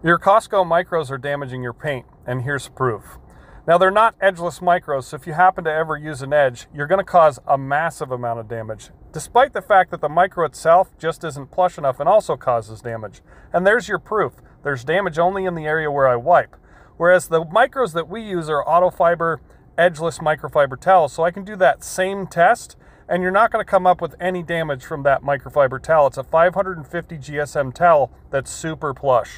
Your Costco micros are damaging your paint, and here's proof. Now, they're not edgeless micros, so if you happen to ever use an edge, you're going to cause a massive amount of damage, despite the fact that the micro itself just isn't plush enough and also causes damage. And there's your proof. There's damage only in the area where I wipe. Whereas the micros that we use are autofiber, edgeless microfiber towels, so I can do that same test and you're not going to come up with any damage from that microfiber towel. It's a 550 GSM towel that's super plush.